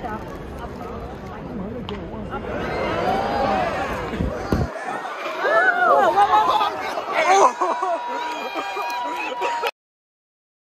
Oh!